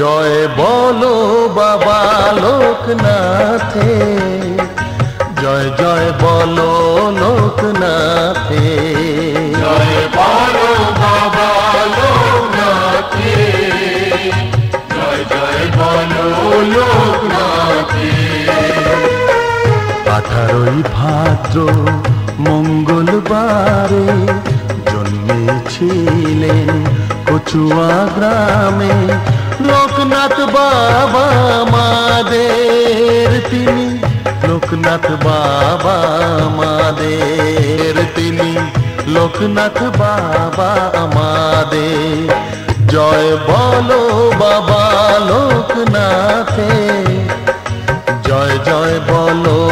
জয় বলো বাবা লোকনাথে। জয় জয় বলো লোকনাথে। জয় বলো জয় জয় বলো লোকনাথে। আঠারোই ভাদ্র মঙ্গলবারে জন্মেছিলেন কচুয়া গ্রামে। লোকনাথ বাবা মাদের তিনি। লোকনাথ বাবা মাদের তিনি। লোকনাথ বাবা আমাদের। জয় বলো বাবা লোকনাথে। জয় জয় বলো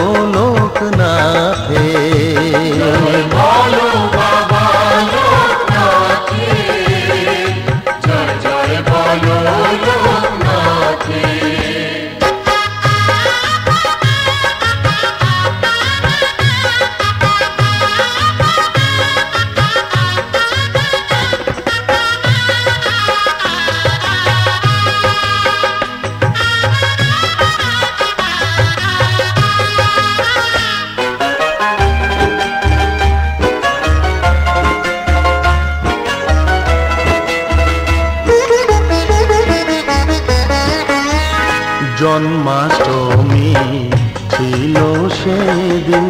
সেদিন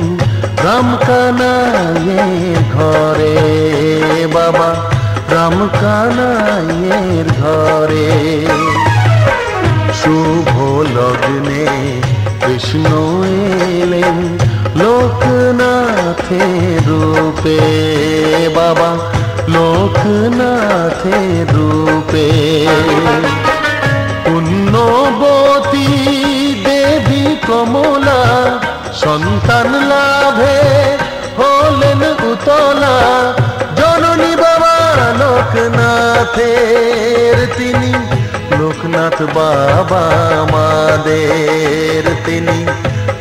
রামকানাইয়ের ঘরে বাবা রামকানাইয়ের ঘরে। শুভ লগ্নে কৃষ্ণ লোকনাথের তিনি, লোকনাথ বাবা আমাদের তিনি,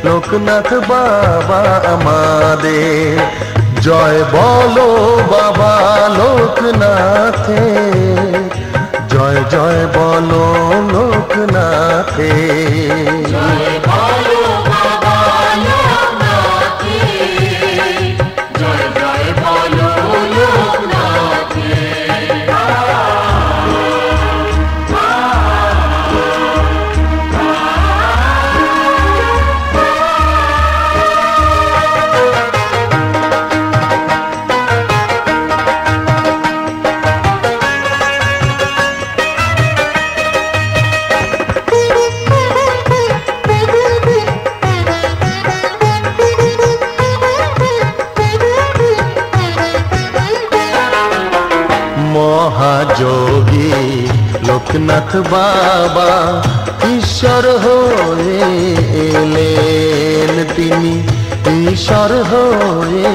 লোকনাথ বাবা আমাদের। জয় বলো বাবা লোকনাথে, জয় জয় বলো লোকনাথে। মহাযোগী লোকনাথ বাবা ঈশ্বর হয়ে এলেন তিনি ঈশ্বর হয়ে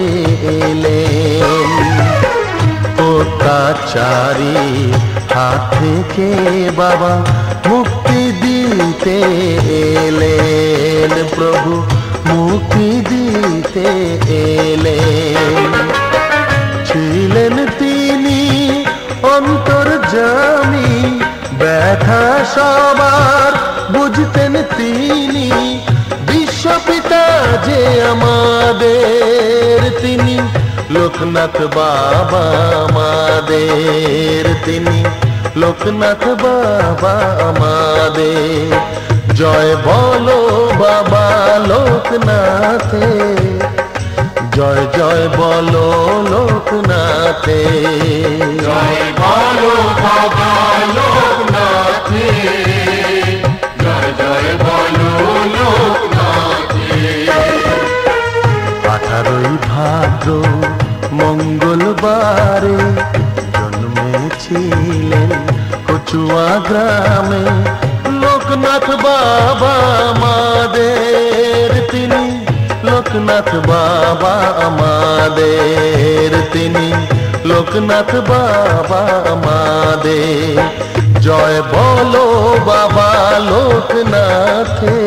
এলেন অত্যাচারী হাত থেকে বাবা মুক্তি দিতে এলেন প্রভু মুক্তি দিতে বিশ্বপিতা যে আমাদের তিনি, লোকনাথ বাবা আমাদের তিনি, লোকনাথ বাবা আমাদের। জয় বলো বাবা লোকনাথে, জয় জয় বলো লোকনাথে। জয় বলো বাবা ভাদ্র মঙ্গলবারে জন্মেছিলেন কচুয়া গ্রামে লোকনাথ বাবা আমাদের, তিনি লোকনাথ বাবা আমাদের, তিনি লোকনাথ বাবা আমাদের। জয় বলো বাবা লোকনাথে।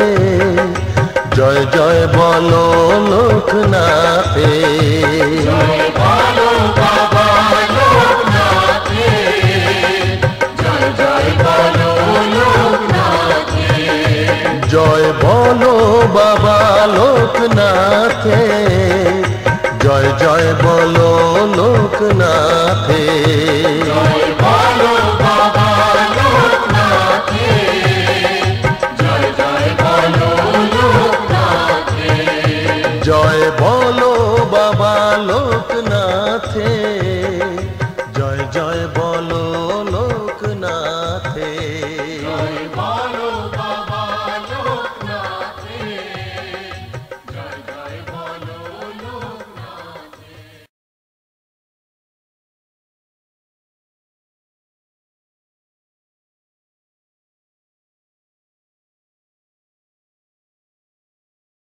জয় জয় বলো লোকনাথে জয় বলো বাবা লোকনাথে জয় জয় বলো লোকনাথে